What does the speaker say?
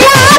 la